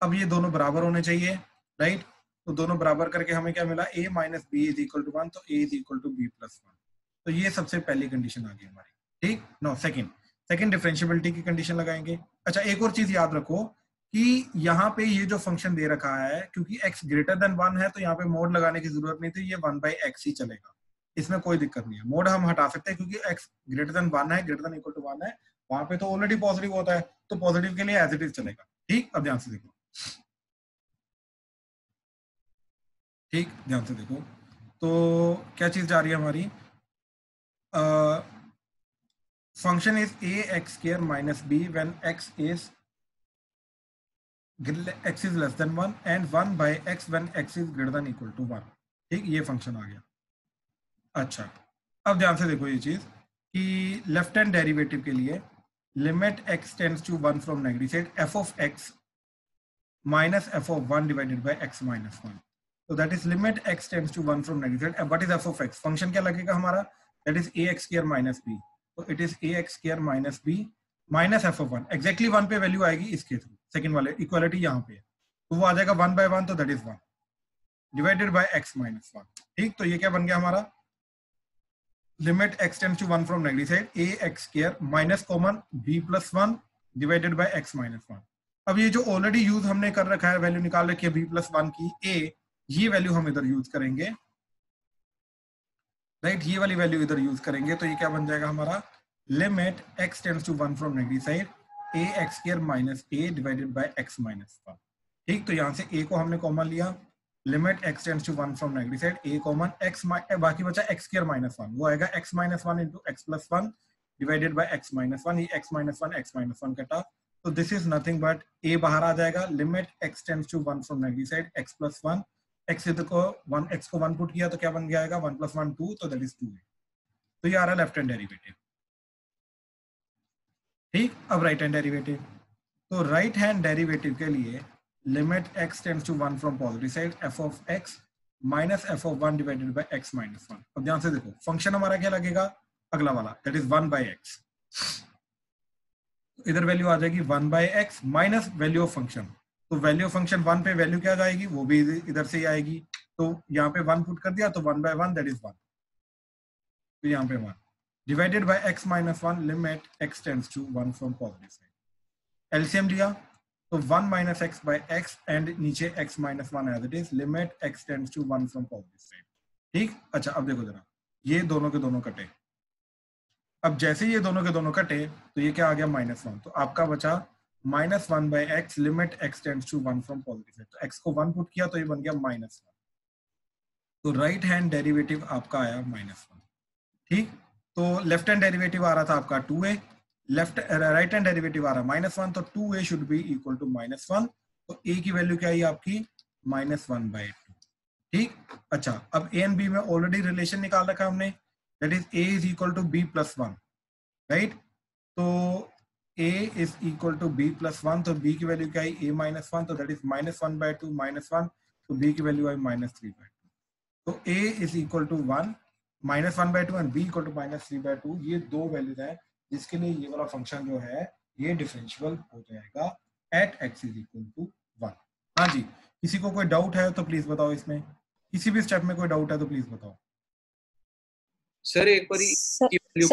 अब ये दोनों बराबर होने चाहिए राइट right? तो दोनों बराबर करके हमें क्या मिला? A minus b is equal to one तो a is equal to b plus one तो ये सबसे पहली कंडीशन आ गई हमारी। ठीक? नो सेकंड सेकंड डिफरेंशियबिलिटी की कंडीशन लगाएँगे। अच्छा एक और चीज़ याद रखो कि यहाँ पे ये जो फ़ंक्शन दे रखा है, क्योंकि x ग्रेटर देन वन है तो यहाँ पे मोड लगाने की ज़रूरत नहीं थी, ये वन बाई एक्स ही चलेगा। इसमें कोई दिक्कत नहीं है। मोड हम हटा सकते हैं, क्योंकि x ग्रेटर देन वन है greater than equal to one है, वहाँ पे तो ऑलरेडी पॉजिटिव होता है तो पॉजिटिव के लिए एज इट इज़ चलेगा। ठीक? अब ध्यान से देखो। ठीक, ध्यान से देखो। तो क्या चीज़ जा रही है हमारी? Function is a x square minus b when x is x is less than one and one by x when x is greater than equal to one ठीक, ये फ़ंक्शन आ गया। अच्छा अब ध्यान से देखो ये चीज़ कि लेफ़्ट हैंड डेरिवेटिव के लिए limit x tends to one from negative side f of x minus f of one divided by x minus one So that is limit x tends to 1 from negative side. What is f of x? Function क्या लगेगा हमारा? That is ax square minus b. So it is ax square minus b minus f of 1. Exactly 1 पे value आएगी इसके through. Second वाले equality यहाँ पे है. तो वो आ जाएगा 1 by 1 तो that is 1 divided by x minus 1. ठीक तो ये क्या बन गया हमारा? Limit x tends to 1 from negative side ax square minus common b plus 1 divided by x minus 1. अब ये जो ऑलरेडी यूज़ हमने कर रखा है वैल्यू निकाल रखी है b plus 1 की a ये वैल्यू हम इधर यूज़ करेंगे। Right right? ये वाली वैल्यू इधर यूज़ करेंगे तो ये क्या बन जाएगा हमारा? Limit x tends to one from negative side a x square minus a divided by x minus one ठीक तो यहाँ से a को हमने कॉमन लिया। Limit x tends to one from negative side a common x बाकी बचा x square minus one वो आएगा x minus one into x plus one divided by x minus one ये x minus one x minus one कटा। तो this is nothing but a बाहर आ जाएगा। Limit x tends to one from negative side x plus one x को one x को one put किया तो क्या बन आएगा वन प्लस वन टू तो दैट इज़ टू तो ये आ रहा लेफ़्ट हैंड डेरिवेटिव ठीक? अब राइट हैंड डेरिवेटिव तो राइट हैंड डेरिवेटिव के लिए limit x tends to one from positive side f of x minus f of one divided by x minus one अब ध्यान से देखो फ़ंक्शन हमारा क्या लगेगा? अगला वाला that is one by x इधर वैल्यू आ जाएगी one by x minus value of function तो वैल्यू फ़ंक्शन वन पे वैल्यू क्या जाएगी? वो भी इधर से ही आएगी। तो यहाँ पे वन पुट कर दिया तो one by one that is one तो यहाँ पे one divided by x minus one limit x tends to one from positive side LCM लिया तो one minus x by x and नीचे x minus one as it is limit x tends to one from positive side ठीक? अच्छा अब देखो जरा। ये दोनों के दोनों कटे। अब जैसे ये दोनों के दोनों कटे तो ये क्या आ गया? माइनस वन तो आपका बचा minus one by x limit x tends to one from positive तो एक्स को वन पुट किया तो ये बन गया माइनस वन तो राइट हैंड डेरिवेटिव आपका आया माइनस वन ठीक? तो लेफ़्ट हैंड डेरिवेटिव आ रहा था आपका two a left right hand derivative आ रहा है माइनस वन तो two a should be equal to minus one तो ए की वैल्यू क्या आई आपकी? माइनस वन बाई टू ठीक? अच्छा अब ए एंड बी में ऑलरेडी रिलेशन निकाल रखा हमने. That is a is equal to b plus one right तो a is equal to b plus one तो b की वैल्यू क्या है a माइनस वन तो that is minus one by two minus one तो b की value आई minus three by two तो a is equal to one minus one by two and b equal to minus three by two ये दो values है, जिसके लिए ये वाला फ़ंक्शन जो है, ये डिफरेंशियल हो जाएगा at x is equal to one हाँ जी, किसी को कोई डाउट है तो प्लीज़ बताओ इसमें। किसी भी स्टेप में कोई डाउट है तो प्लीज़ बताओ। सर एक बारी सर। वैल्यू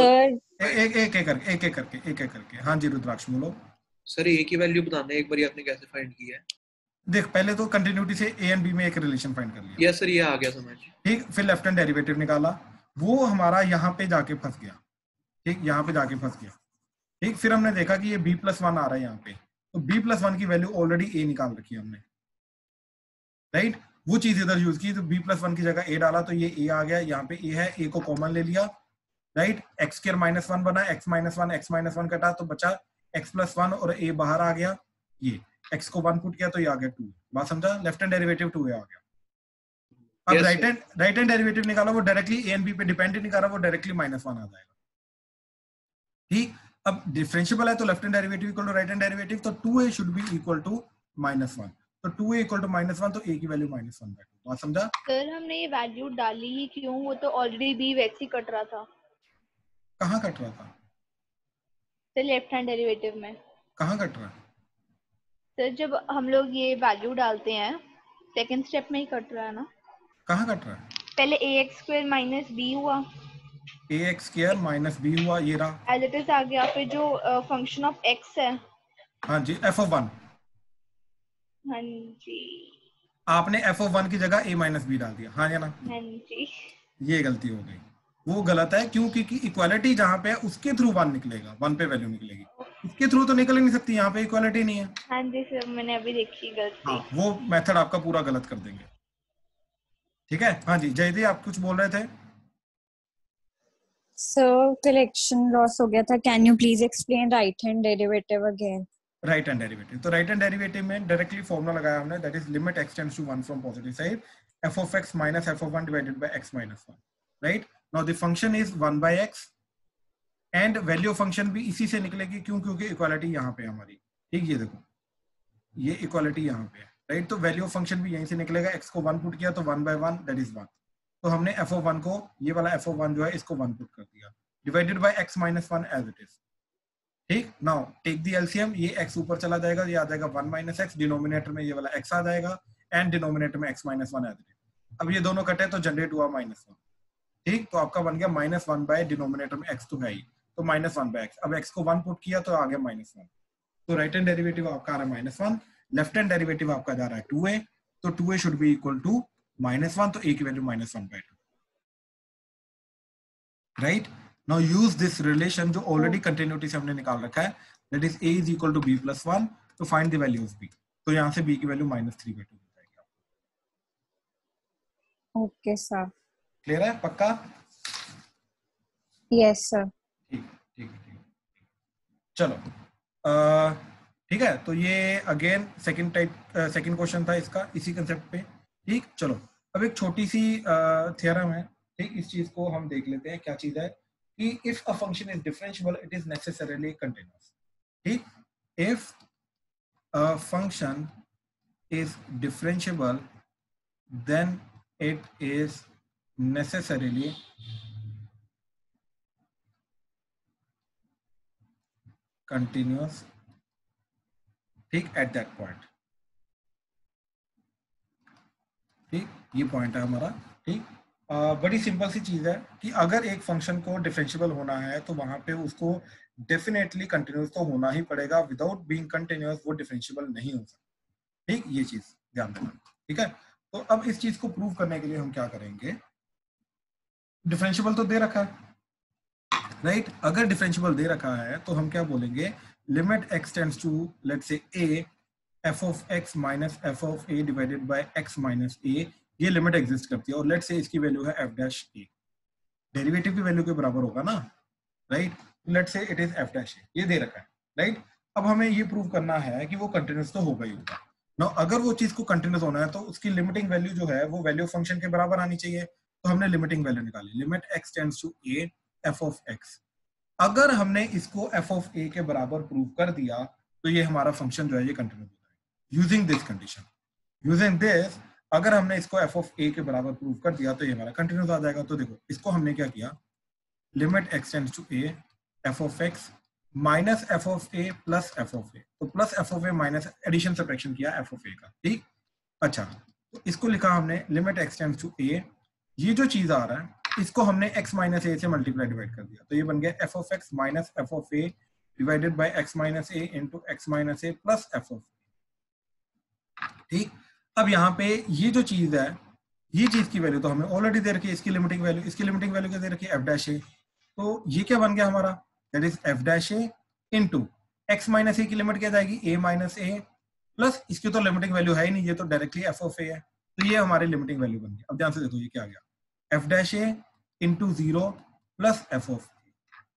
एक एक एक करके एक एक करके एक एक करके। हाँ जी रुद्राक्ष बोलो। सर एक ही वैल्यू बताना एक बारी आपने कैसे फाइंड किया है? देख पहले तो कंटिन्यूटी से ए एंड बी में एक रिलेशन फाइंड कर लिया। यस सर ये आ गया समझ। ठीक फिर लेफ़्ट हैंड डेरिवेटिव निकाला। वो हमारा यहाँ पे जाके फंस गया। ठीक यहाँ पे जाके फंस गया। ठीक फिर हमने देखा कि ये बी प्लस वन आ रहा है यहाँ पे। तो बी प्लस वन की वैल्यू ऑलरेडी ए निकाल रखी है हमने। राइट वो चीज़ इधर यूज़ की तो बी प्लस वन की जगह ए डाला तो ये ए आ गया यहाँ पे ए है ए को कॉमन ले लिया right x square minus one बना x minus one x minus one कटा तो बचा एक्स प्लस वन और ए बाहर आ गया ये एक्स को वन पुट किया तो ये आ गया टू बात समझा? लेफ़्ट एंड डेरिवेटिव टू आ गया. अब right hand right hand derivative निकाला वो डायरेक्टली ए एंड बी पे डिपेंड नहीं कर रहा वो डायरेक्टली माइनस वन आ जाएगा। ठीक? अब डिफरेंशियबल है तो left hand derivative equal to right hand derivative तो two a should be equal to minus one तो two equal to minus one तो ए की value minus one by two बात समझा? सर हमने ये वैल्यू डाली ही क्यों? वो तो ऑलरेडी बी वैसे ही कट रहा था। कहाँ कट रहा था? सर लेफ़्ट हैंड डेरिवेटिव में। कहाँ कट रहा? सर जब हम लोग ये वैल्यू डालते हैं सेकंड स्टेप में ही कट रहा है ना। कहाँ कट रहा है? पहले a x square minus b हुआ। A x square minus b हुआ ये रहा। एज इट इज़ आ गया फिर जो फ़ंक्शन ऑफ़ एक्स है। हाँ जी एफ़ ऑफ़ वन हाँ जी। आपने एफ़ ऑफ़ वन की जगह ए माइनस बी डाल दिया। हाँ या ना? हाँ जी। ये गलती हो गई। वो गलत है क्यों क्योंकि इक्वालिटी जहाँ पे है उसके थ्रू वन निकलेगा। वन पे वैल्यू निकलेगी। इसके थ्रू तो निकल ही नहीं सकती यहाँ पे इक्वालिटी नहीं है। हाँ जी सर मैंने अभी देखी गलती। हाँ वो मेथड आपका पूरा गलत कर देंगे। ठीक है? हाँ जी जयदी आप कुछ बोल रहे थे? सर कलेक्शन लॉस हो गया था। Can you please explain right hand derivative again right hand derivative तो राइट हैंड डेरिवेटिव में डायरेक्टली फॉर्मुला लगाया हमने that is limit x tends to 1 from positive side f of x minus f of 1 divided by x minus 1 right? Now the function is 1 by x and value function भी इसी से निकलेगी, क्यों? क्योंकि equality यहाँ पे हमारी। ठीक ये देखो। ये इक्वालिटी यहाँ पे है राइट तो वैल्यू फ़ंक्शन भी यहीं से निकलेगा, x को 1 पुट किया तो 1 by 1 दैट इज़ 1 तो हमने f of 1 को, ये वाला f of 1 जो है, इसको 1 पुट कर दिया। Divided by x minus 1 as it is ठीक? नाउ टेक दी एलसीएम ये x ऊपर चला जाएगा, ये आ जाएगा 1 माइनस एक्स डिनोमिनेटर में ये वाला x आ जाएगा एंड डिनोमिनेटर में x माइनस वन आ जाएगा। अब ये दोनों कटे तो जनरेट हुआ माइनस वन ठीक? तो आपका बन गया माइनस वन बाय डिनोमिनेटर में x तो है ही। तो माइनस वन बाय एक्स अब x को वन पुट किया तो आ गया माइनस वन तो राइट हैंड डेरिवेटिव आपका आ रहा है minus one left hand derivative आपका जा रहा है टू ए तो two a should be equal to minus one तो ए की value minus one by two right now use this relation जो ऑलरेडी कंटिन्यूटी से हमने निकाल रखा है that is a is equal to b plus one तो find the value of b. तो यहाँ से b की value minus three by two हो जाएगी ओके सर क्लियर है? पक्का? यस सर ठीक ठीक ठीक चलो ठीक है तो ये again second type second question था इसका इसी कंसेप्ट पे। ठीक चलो अब एक छोटी सी थियरम है। ठीक इस चीज़ को हम देख लेते हैं क्या चीज़ है। कि if a function is differentiable it is necessarily continuous ठीक if a function is differentiable then it is necessarily continuous ठीक एट दैट पॉइंट ठीक ये पॉइंट है हमारा ठीक अह, बड़ी सिंपल सी चीज़ है कि अगर एक फ़ंक्शन को डिफरेंशियबल होना है तो वहाँ पे उसको डेफिनेटली कंटिन्यूस तो होना ही पड़ेगा। विदाउट बीइंग कंटिन्यूस वो डिफरेंशियबल नहीं हो सकता। ठीक? ये चीज़ ध्यान देना ठीक है? तो अब इस चीज़ को प्रूव करने के लिए हम क्या करेंगे? डिफरेंशियबल तो दे रखा है। Right right? अगर डिफरेंशियबल दे रखा है तो हम क्या बोलेंगे? Limit x tends to let's say a f of x minus f of a divided by x minus a ये लिमिट एग्जिस्ट करती है और लेट से इसकी वैल्यू है एफ़ डैश ए डेरिवेटिव की वैल्यू के बराबर होगा ना right let's say it is f dash a ये दे रखा है राइट अब हमें ये प्रूव करना है कि वो कंटिन्यूस तो होगा ही होगा। नो अगर वो चीज़ को कंटिन्यूस होना है तो उसकी लिमिटिंग वैल्यू जो है, वो वैल्यू फ़ंक्शन के बराबर आनी चाहिए। तो हमने लिमिटिंग वैल्यू निकाली। Limit x tends to a f of x अगर हमने इसको एफ़ ऑफ़ ए के बराबर प्रूव कर दिया तो ये हमारा फ़ंक्शन जो है, ये कंटिन्यू है using this condition using this अगर हमने इसको एफ़ ऑफ़ ए के बराबर प्रूव कर दिया तो ये हमारा कंटिन्यूस आ जाएगा। तो देखो, इसको हमने क्या किया? Limit x tends to a f of x minus f of a plus f of a तो plus f of a minus addition subtraction किया एफ़ ऑफ़ ए का। ठीक? अच्छा तो इसको लिखा हमने limit x tends to a ये जो चीज़ आ रहा है, इसको हमने x माइनस ए से मल्टीप्लाई डिवाइड कर दिया। तो ये बन गया f of x minus f of a divided by x minus a into x minus a plus f of ठीक? अब यहाँ पे ये जो चीज़ है, ये चीज़ की वैल्यू तो हमें ऑलरेडी दे रखी है, इसकी लिमिटिंग वैल्यू इसकी लिमिटिंग वैल्यू क्या दे रखी एफ़ डैश ए तो ये क्या बन गया हमारा? That is f dash a into x minus a की लिमिट क्या जाएगी? ए माइनस ए प्लस इसकी तो लिमिटिंग वैल्यू है ही नहीं, ये तो डायरेक्टली एफ़ ऑफ़ ए है। तो ये हमारी लिमिटिंग वैल्यू बन गई अब ध्यान से देखो ये क्या आ गया। F dash a into zero plus f of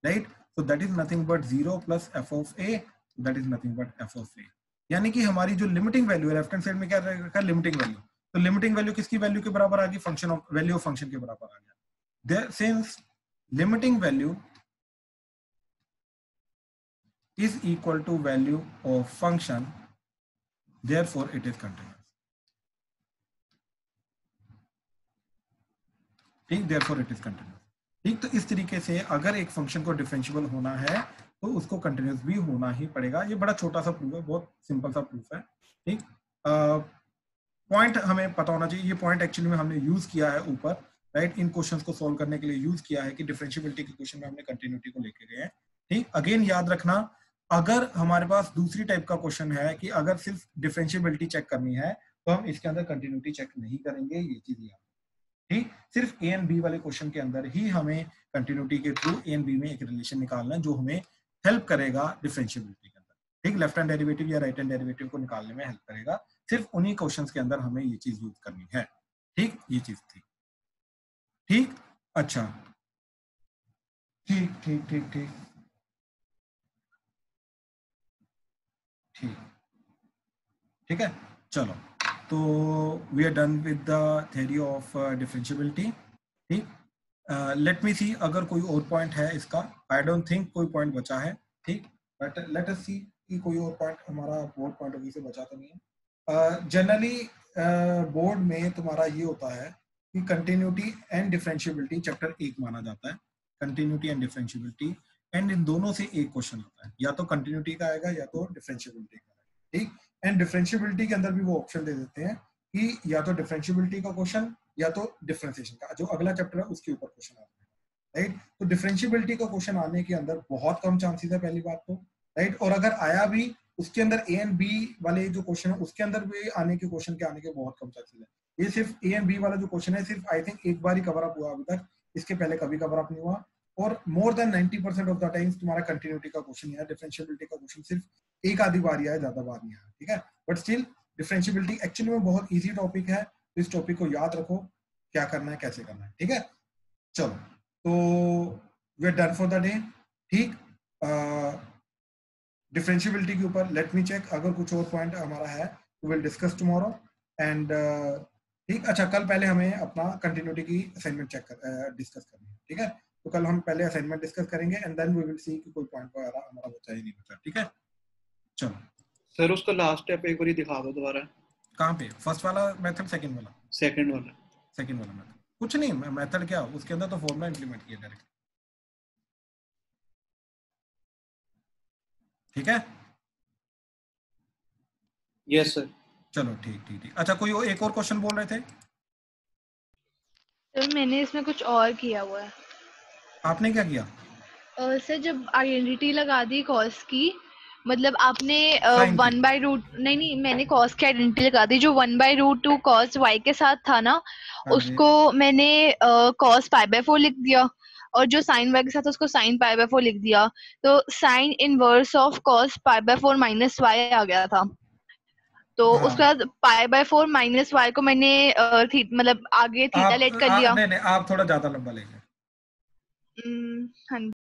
right so that is nothing but 0 plus f of a, that is nothing but f of a. यानी कि हमारी जो लिमिटिंग वैल्यू है लेफ़्ट हैंड साइड में क्या रहेगा? लिमिटिंग वैल्यू तो limiting value किसकी वैल्यू के बराबर आ गई? Function of value of function के बराबर आ गया। Since limiting value is equal to value of function, therefore it is continuous. ठीक? Therefore it is continuous. ठीक? तो इस तरीके से अगर एक फ़ंक्शन को डिफरेंशियबल होना है तो उसको कंटिन्यूस भी होना ही पड़ेगा। ये बड़ा छोटा सा प्रूफ है, बहुत सिंपल सा प्रूफ है, ठीक? पॉइंट हमें पता होना चाहिए, ये पॉइंट एक्चुअली में हमने यूज़ किया है ऊपर राइट इन क्वेश्चंस को सॉल्व करने के लिए यूज़ किया है कि डिफरेंशियबिलिटी के क्वेश्चन में हमने कंटिन्यूटी को लेके गए हैं, ठीक? अगेन याद रखना, अगर हमारे पास दूसरी टाइप का क्वेश्चन है कि अगर सिर्फ़ डिफरेंशियबिलिटी चेक करनी है तो हम इसके अंदर कंटिन्यूटी चेक नहीं करेंगे, ये चीज़ याद ठीक? सिर्फ़ ए एंड बी वाले क्वेश्चन के अंदर ही हमें कंटिन्यूटी के थ्रू ए एंड बी में एक रिलेशन निकालना है, जो हमें हेल्प करेगा डिफरेंशियबिलिटी के अंदर। ठीक लेफ़्ट हैंड डेरिवेटिव या राइट हैंड डेरिवेटिव को निकालने में हेल्प करेगा। सिर्फ़ उन्हीं क्वेश्चंस के अंदर हमें ये चीज़ यूज़ करनी है। ठीक, ये चीज़ थी। ठीक अच्छा। ठीक ठीक ठीक ठीक। ठीक। ठीक है? चलो। तो we are done with the theory of differentiability ठीक? लेट मी सी अगर कोई और पॉइंट है इसका आई डोंट थिंक कोई पॉइंट बचा है ठीक? बट लेट अस सी कि कोई और पॉइंट हमारा बोर्ड पॉइंट ऑफ़ व्यू से बचा तो नहीं है। जनरली uh, बोर्ड uh, में तुम्हारा ये होता है कि कंटिन्यूटी एंड डिफरेंशियबिलिटी चैप्टर एक माना जाता है। कंटिन्यूटी एंड डिफरेंशियबिलिटी एंड इन दोनों से एक क्वेश्चन आता है। या तो कंटिन्यूटी का आएगा या तो डिफरेंशियबिलिटी का ठीक? एंड डिफरेंशियबिलिटी के अंदर भी वो ऑप्शन दे देते हैं। कि या तो डिफरेंशियबिलिटी का क्वेश्चन या तो डिफरेंशिएशन का, जो अगला चैप्टर है उसके ऊपर क्वेश्चन आता है राइट तो डिफरेंशियबिलिटी का क्वेश्चन आने के अंदर बहुत कम चांसेस है पहली बात तो राइट और अगर आया भी, उसके अंदर ए एंड बी वाले जो क्वेश्चन है, उसके अंदर भी आने के क्वेश्चन के आने के बहुत कम चांसेस है। ये सिर्फ़ ए एंड बी वाला जो क्वेश्चन है, सिर्फ़ आई थिंक एक बार ही कवर अप हुआ अभी तक, इसके पहले कभी कवर अप नहीं हुआ। और more than 90 percent of the times तुम्हारा कंटिन्यूटी का क्वेश्चन या डिफरेंशियबिलिटी का क्वेश्चन सिर्फ़ एक आधी बार ही आया, ज़्यादा बार नहीं आया, ठीक है? बट स्टिल डिफरेंशियबिलिटी एक्चुअली में बहुत इजी टॉपिक है। इस टॉपिक को याद रखो, क्या करना है, कैसे करना है, ठीक है? चलो तो we are done for the day ठीक डिफरेंशियबिलिटी के ऊपर लेट मी चेक अगर कुछ और पॉइंट हमारा है तो विल डिस्कस टुमारो एंड ठीक? अच्छा कल पहले हमें अपना कंटिन्यूटी की असाइनमेंट चेक कर डिस्कस करनी है, ठीक है? तो कल हम पहले असाइनमेंट डिस्कस करेंगे and then we will see कि कोई पॉइंट वगैरह हमारा बचा ही नहीं बचा, ठीक है? चलो। सर उसका लास्ट स्टेप एक बार दिखा दो दोबारा। कहाँ पे? फ़र्स्ट वाला मेथड सेकंड वाला? सेकंड वाला। सेकंड वाला मेथड कुछ नहीं मेथड क्या उसके अंदर तो फॉर्मूला इंप्लीमेंट किया डायरेक्ट ठीक है? यस सर चलो ठीक ठीक ठीक। अच्छा कोई एक और क्वेश्चन बोल रहे थे? सर मैंने इसमें कुछ और किया हुआ है। आपने क्या किया? और सर जब आइडेंटिटी लगा दी कॉस की मतलब आपने वन बाय रूट नहीं नहीं मैंने कॉस की आइडेंटिटी लगा दी। जो one by root two cos y के साथ था ना हाँ उसको मैंने कॉस पाई बाय फोर लिख दिया। और जो साइन वाई के साथ उसको साइन पाई बाय फोर लिख दिया। तो sine inverse of cos pi by four minus y आ गया था। तो हाँ। उसके बाद pi by four minus y को मैंने थी, मतलब आगे थीटा लेट कर दिया नहीं नहीं आप थोड़ा ज़्यादा लंबा लेंगे। हम्म, हाँ